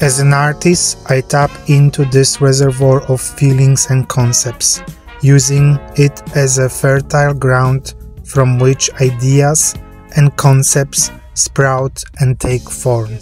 As an artist, I tap into this reservoir of feelings and concepts, using it as a fertile ground from which ideas and concepts sprout and take form.